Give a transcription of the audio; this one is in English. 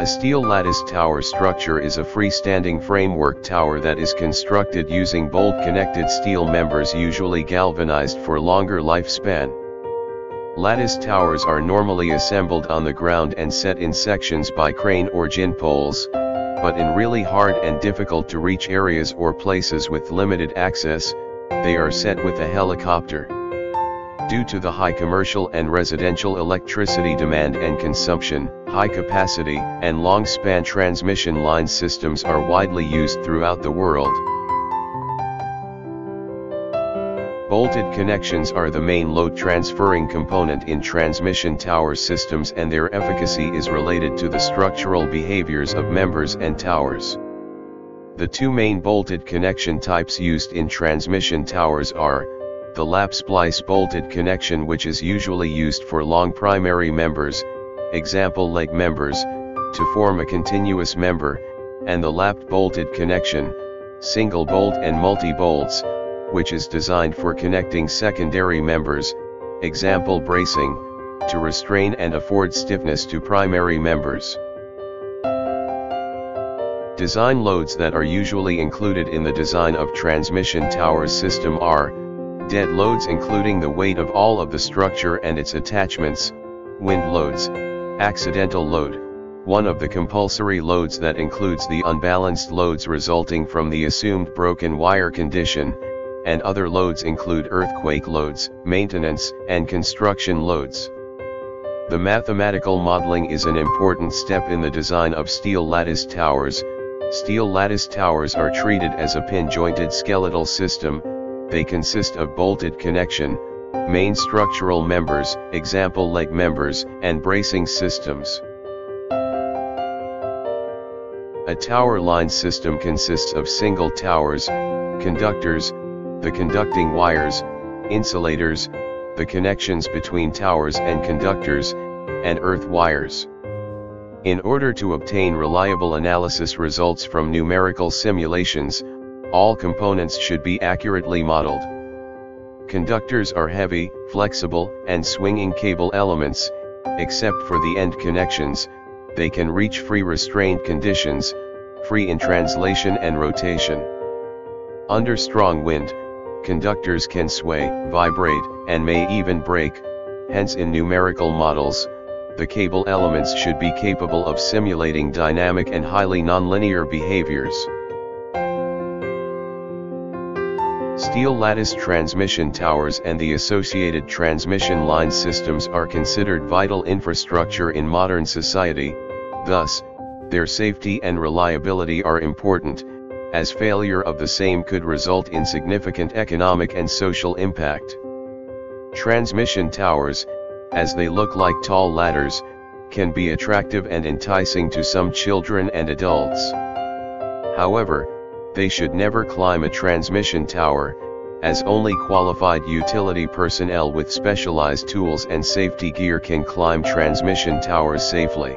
A steel lattice tower structure is a freestanding framework tower that is constructed using bolt connected steel members usually galvanized for longer lifespan. Lattice towers are normally assembled on the ground and set in sections by crane or gin poles, but in really hard and difficult to reach areas or places with limited access, they are set with a helicopter. Due to the high commercial and residential electricity demand and consumption, high capacity and long span transmission line systems are widely used throughout the world. Bolted connections are the main load transferring component in transmission tower systems and their efficacy is related to the structural behaviors of members and towers. The two main bolted connection types used in transmission towers are, the lap splice bolted connection which is usually used for long primary members, example leg members, to form a continuous member, and the lapped bolted connection, single bolt and multi-bolts, which is designed for connecting secondary members, example bracing, to restrain and afford stiffness to primary members. Design loads that are usually included in the design of transmission towers system are, dead loads including the weight of all of the structure and its attachments, wind loads, accidental load, one of the compulsory loads that includes the unbalanced loads resulting from the assumed broken wire condition, and other loads include earthquake loads, maintenance, and construction loads. The mathematical modeling is an important step in the design of steel lattice towers. Steel lattice towers are treated as a pin-jointed skeletal system, they consist of bolted connection, main structural members, example leg members, and bracing systems. A tower line system consists of single towers, conductors, the conducting wires, insulators, the connections between towers and conductors, and earth wires. In order to obtain reliable analysis results from numerical simulations, all components should be accurately modeled. Conductors are heavy, flexible, and swinging cable elements, except for the end connections, they can reach free restrained conditions, free in translation and rotation. Under strong wind, conductors can sway, vibrate, and may even break, hence in numerical models, the cable elements should be capable of simulating dynamic and highly nonlinear behaviors. Steel lattice transmission towers and the associated transmission line systems are considered vital infrastructure in modern society, thus, their safety and reliability are important, as failure of the same could result in significant economic and social impact. Transmission towers, as they look like tall ladders, can be attractive and enticing to some children and adults. However, they should never climb a transmission tower, as only qualified utility personnel with specialized tools and safety gear can climb transmission towers safely.